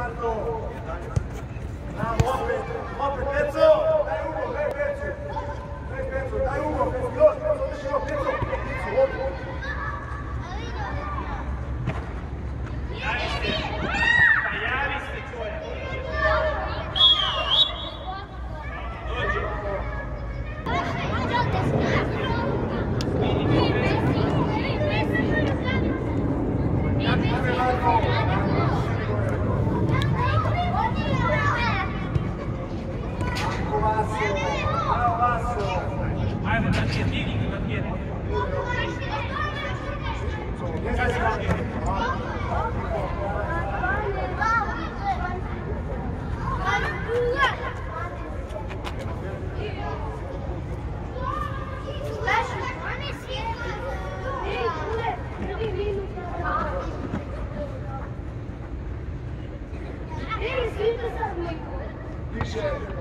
Eduardo Shit.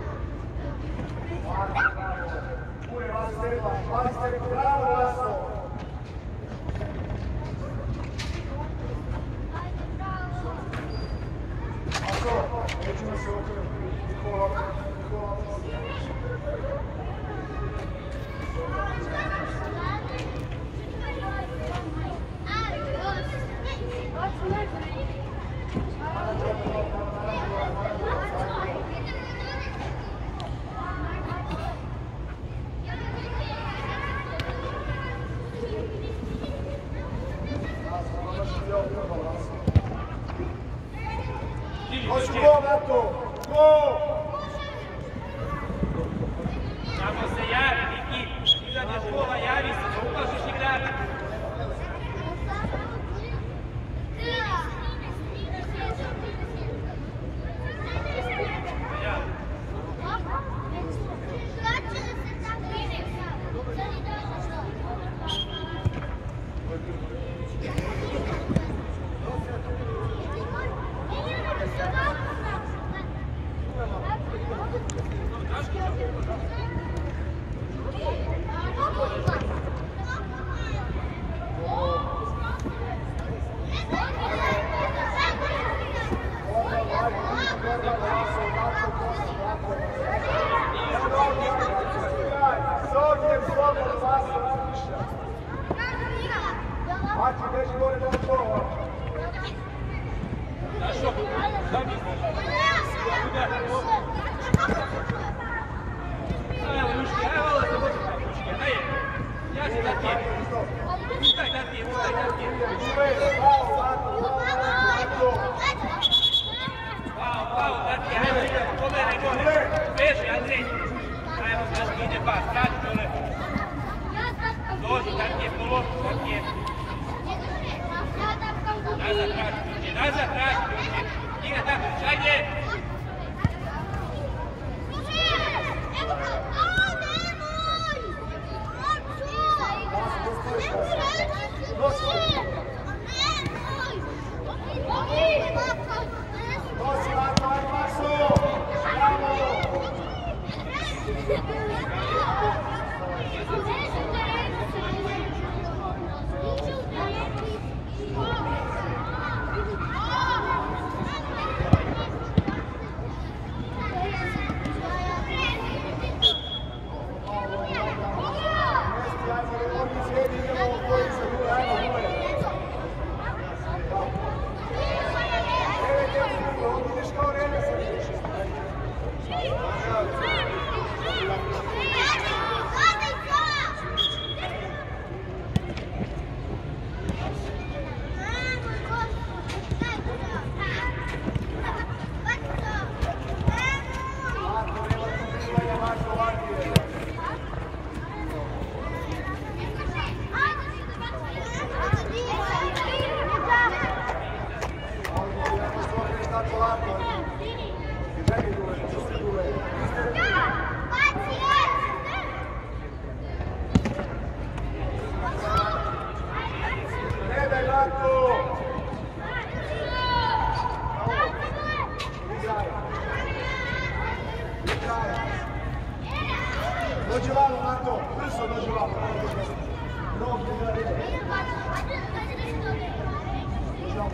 Назад, сзади! Служи! Я выхожу! kraja. Dođi vamo, Marko, brzo dođi vamo. Rok, ne gleda, Dođi vamo.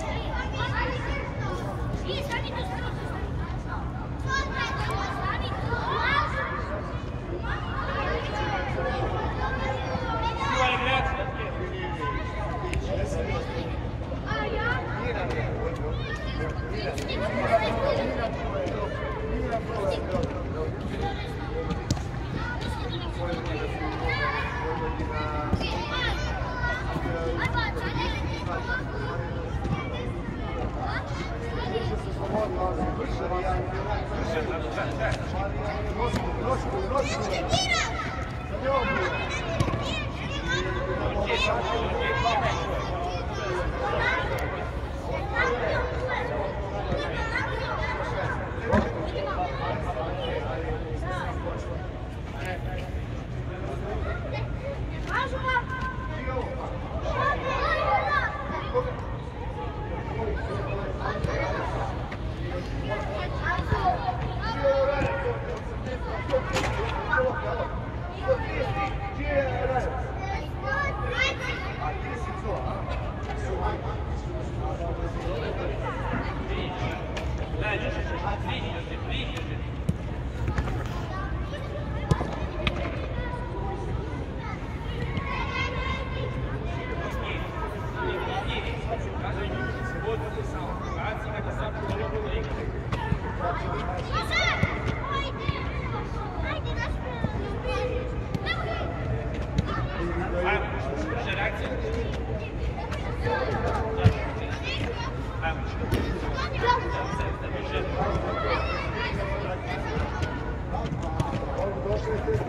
Vem, vem, vem. Došli ste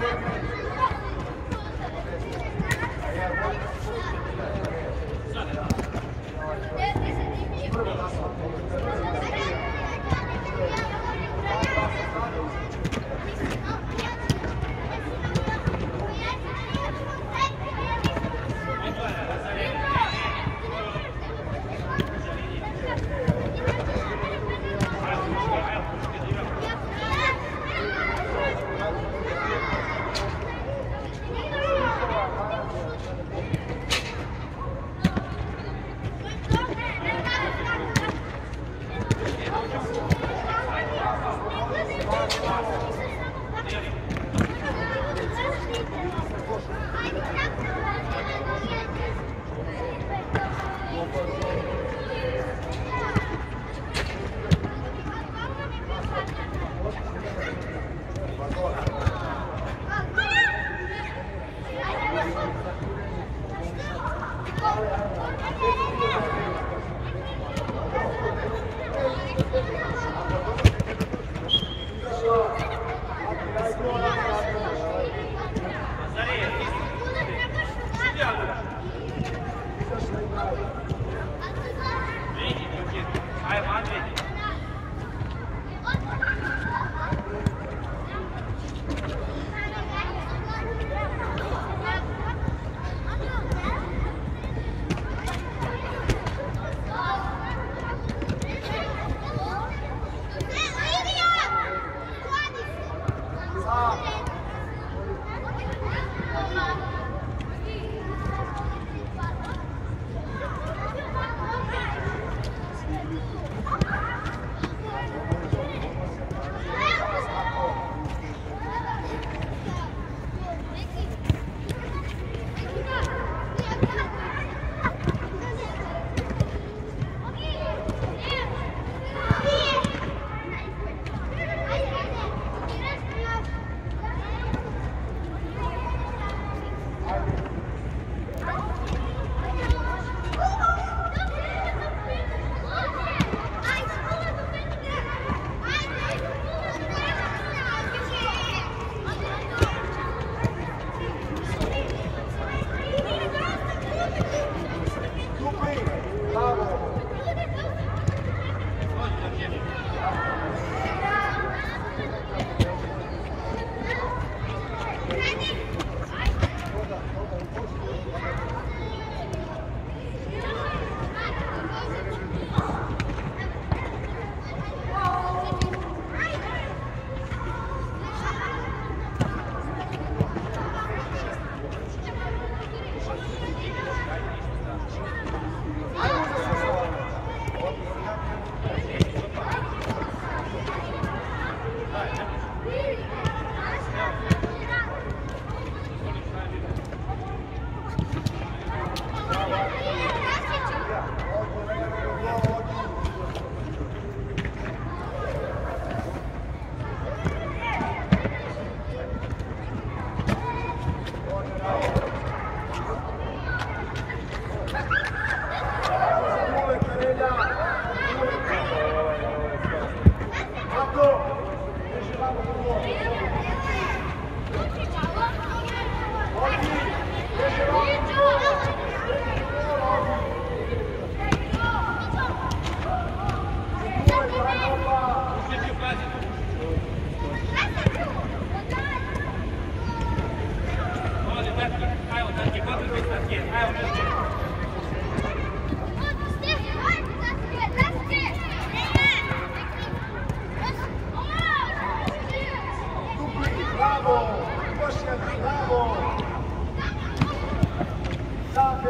Thank you.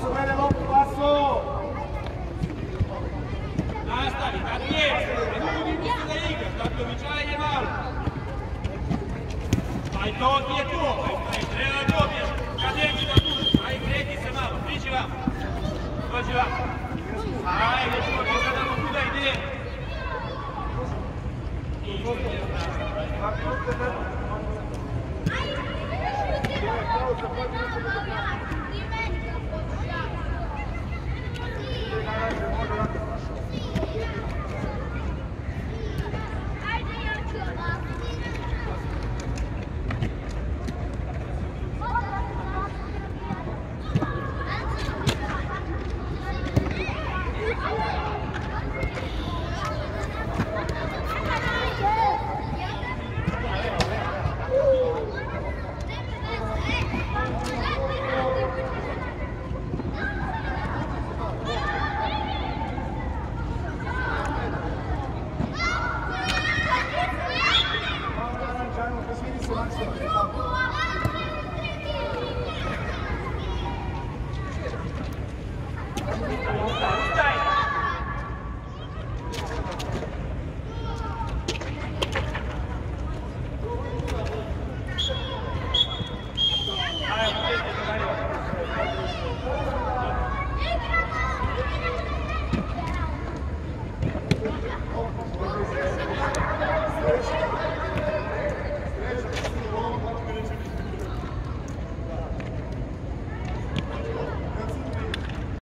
Vamos, Abraço, vamos.